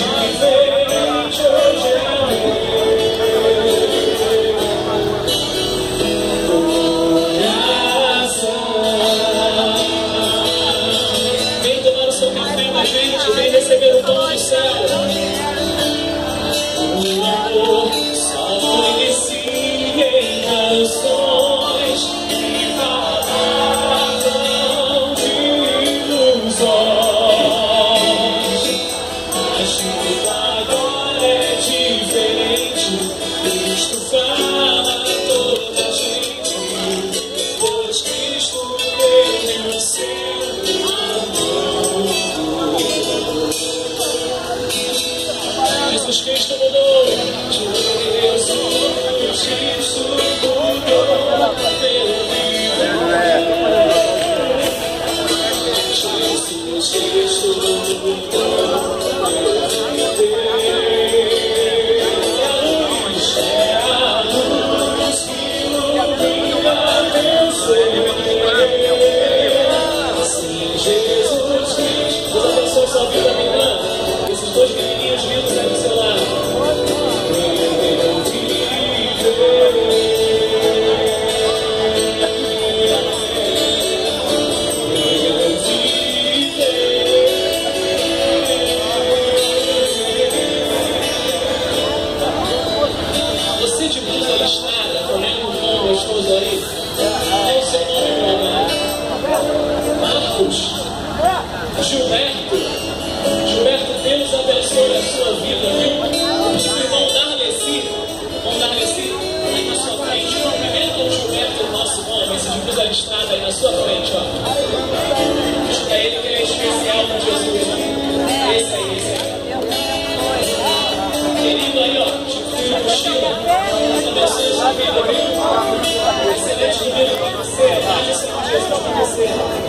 dizer Gosto. gostoso aí? Eu sei que é meu Marcos, Gilberto, Gilberto, Deus abençoe a sua vida, viu? O irmão Darleci, irmão Darleci, aí na sua frente, cumprimenta o Gilberto, nosso nome, se cruza de estrada aí na sua frente, ó. É ele que é especial com Jesus, né? Esse aí, esse aí. Querido aí, ó, Gilberto, Deus abençoe a sua vida, gestão financeira.